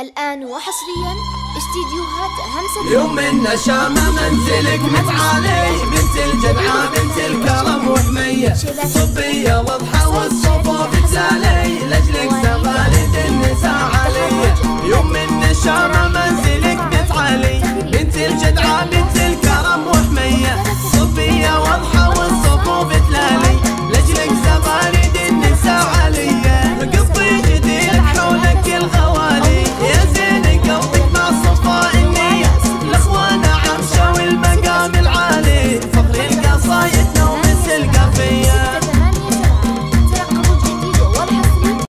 الآن وحصريا استديوهات همسة يوم من نشامة منزلك متعالي بنت الجدعة بنت الكرم وحمية. صبية واضحة والصفوف تسالي لجلك تغالد النساء علي. يوم من نشامة